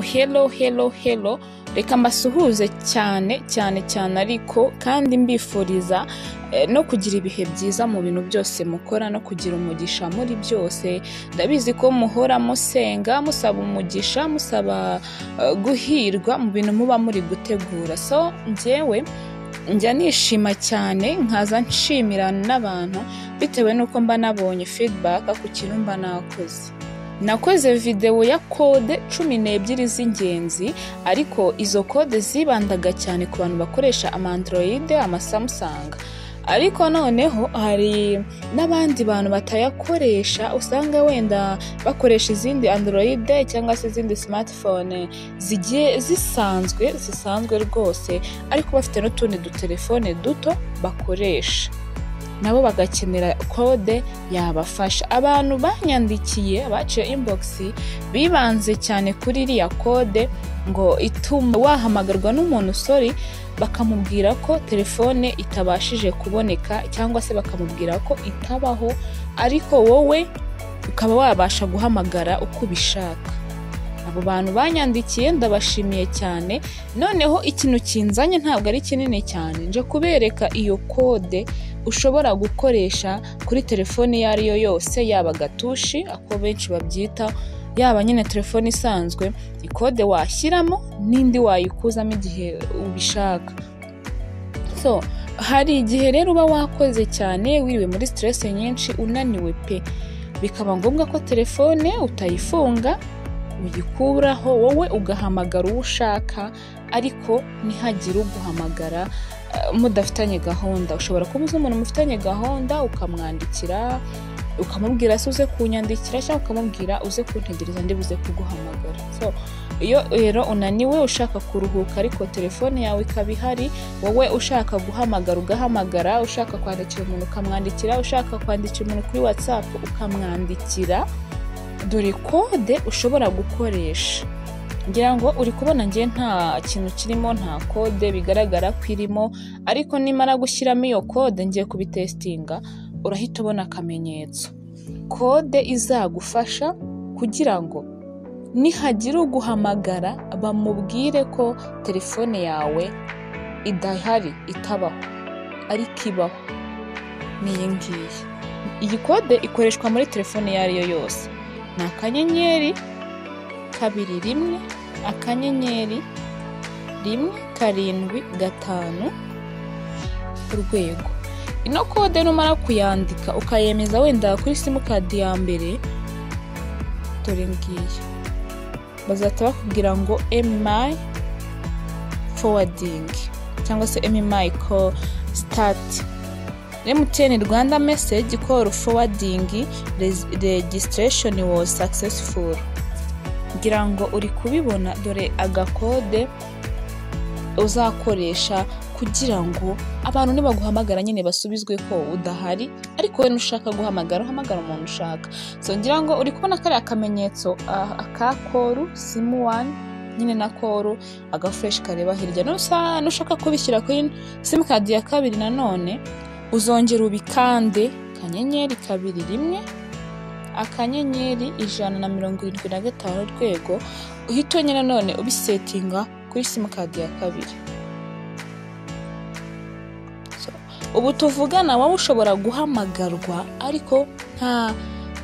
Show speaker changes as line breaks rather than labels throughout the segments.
helo helo helo reka mbasuhuze cyane cyane cyane ariko kandi mbifuriza eh, no kugira ibihe byiza mu bintu byose mukora no kugira umugisha muri byose. Ndabizi ko muhora musenga musaba umugisha musaba eh, guhirwa mu bintu muba muri gutegura. So njyewe njya nishima cyane nkaza nshimira n'abantu bitewe n'uko mba nabonye feedback ku kintu mba nakoze. Nakoze videwo ya kode cumi n'ebyiri z'ingenzi ariko izo kode zibandaga cyane ku bantu bakoresha ama Android ama Samsung. Ariko noneho hari n'abandi bantu batayakoresha usanga wenda bakoresha izindi Android cyangwa se izindi smartphone zigiye zisanzwe zisanzwe rwose ariko bafite n'utundi dutelefone duto bakoresha. Nabo bagakenera kode yabafasha. Abantu banyandikiye baciye inbox bibanze cyane kuri iriya kode ngo ituma wahamagarwa n'umuntu sorry bakamubwira ko telefone itabashije kuboneka cyangwa se bakamubwira ko itabaho ariko wowe ukaba wabasha guhamagara uko ubishaka. Abo bantu banyandikiye ndabashimiye cyane. Noneho ikintu kinzanye ntabwo ari kinini cyane. Nje kubereka iyo kode ushobora gukoresha kuri telefone iyo ari yo yose yaba gatushi ako benshi babyita yaba nyine telefone isanzwe ikode washyiramo n'indi wayikuzamo igihe ubishaka. So hari igihe rero uba wakoze cyane wiriwe muri stress nyinshi unaniwe pe. Bikaba ngombwa ko telefone utayifunga uyikuraho wowe ugahamagara uwo ushaka ariko ntihagire uguhamagara mudafitanye gahunda. Ushobora kuba uzi umuntu mufitanye gahunda ukamwandikira ukamubwira se uze kunyandikira cyangwa ukamubwira uze kuntegereza ndi buze kuguhamagara. So iyo rero unaniwe ushaka kuruhuka ariko telefone yawe ikaba ihari wowe ushaka guhamagara ugahamagara ushaka kwandikira umuntu ukamwandikira ushaka kwandikira umuntu kuri whatsapp ukamwandikira dore kode ushobora gukoresha. Ngira ngo uri kubona ngiye nta kintu kirimo nta kode bigaragara ko irimo ariko nimara gushyiramo iyo kode ngiye kubitesitinga urahita ubona akamenyetso. Kode izagufasha kugira ngo nihagira uguhamagara bamubwire ko telefone yawe idahari itabaho ariko ibaho. Ni iyi ngiyi. Iyi kode ikoreshwa muri telefone iyo ari yo yose. Ni akanyenyeri kabiri rimwe akanyenyeri rimwe karindwi gatanu urwego. Ino kode numara kuyandika ukayemeza wenda kuri simukadi ya mbere dore ngiyi. Bazahita bakubwira ngo emi fowadingi cyangwa se emi ko sitati MTN Rwanda message call forwarding registration was successful. Ngira ngo uri kubibona dore agakode uzakoresha kugira ngo abantu nibaguhamagara nyine basubizwe ko udahari ariko we nushaka guhamagara uhamagara umuntu ushaka. So ngira ngo uri kubona kariya akamenyetso uh, aka koru simu wani nyine na koru agafureshi kareba hirya. Nushaka kubishyira kuri simukadi ya kabiri nanone uzongera ubikande akanyenyeri kabiri rimwe akanyenyeri ijana na mirongo irindwi na gatanu urwego uhita wonyine none ubisetinga kuri simukadi ya kabiri. Ubu tuvugana wowe ushobora guhamagarwa ariko nta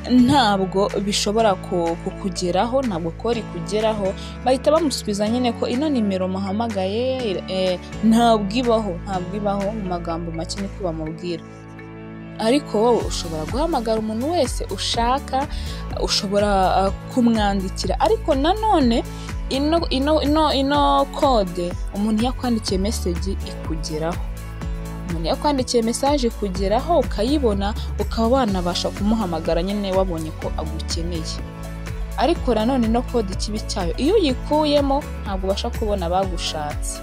ntabwo bishobora ku- kukugeraho ntabwo kori kugeraho. Bahita bamusubiza nyine ko ino nimero muhamagaye eh, ntabwo ibaho ntabwo ibaho mu magambo make niko bamubwira. Ariko wowe ushobora guhamagara umuntu wese ushaka ushobora uh, kumwandikira. Ariko nanone ino ino kode umuntu iyo akwandikiye meseji ikugeraho. Umuntu iyo akwandikiye mesaje ikugeraho ukayibona ukaba wanabasha kumuhamagara nyine wabonye ko agukeneye. Ariko nanone ino kode ikibi cyayo. Iyo uyikuyemo ntabwo ubasha kubona abagushatse.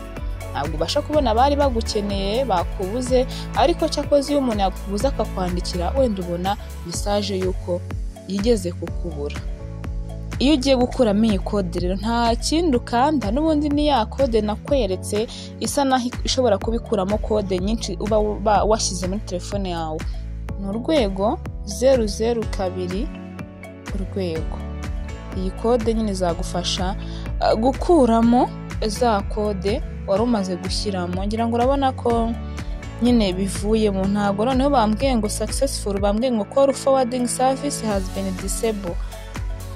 Ntabwo ubasha kubona abari bagukeneye bakubuze ariko cyakoze iyo umuntu yakubuze akakwandikira wenda ubona mesaje y'uko yigeze kukubura. Iyo ugiye gukuramo iyi kode rero nta kindi ukanda n'ubundi ni ya kode nakweretse isa naho ishobora kubikuramo kode nyinshi uba washyize muri telefone yawe. Ni urwego zeru zeru kabiri urwego. Iyi kode nyine izagufasha uh, gukuramo za kode wari umaze gushyiramo ngira ngo urabona ko nyine bivuyemo ntabwo noneho bambwiye ngo successful bambwiye ngo call forwarding service has been disabled.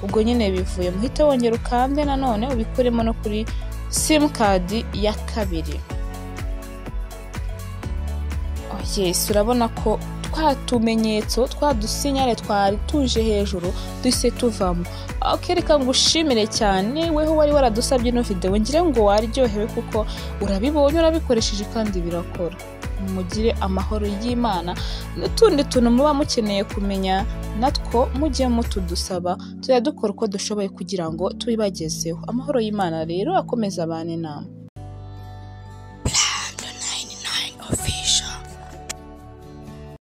Ubwo nyine bivuye. Muhite wongera ukande nanone ubikuremo no kuri simukadi ya kabiri. Oh yes urabona ko twa tumenyetso twa dusinyare twari tuje hejuru duhise tuvamo. Ok reka ngushimire cyane weho wari waradusabye ino videwo ngire ngo waryohewe kuko urabibonye urabikoresheje kandi birakora. Mugire amahoro y'imana n'utundi tuntu muba mukeneye kumenya natwo mujye mutudusaba tujya dukora uko dushoboye kugira ngo tubibagezeho. Amahoro y'imana rero akomeza abane nama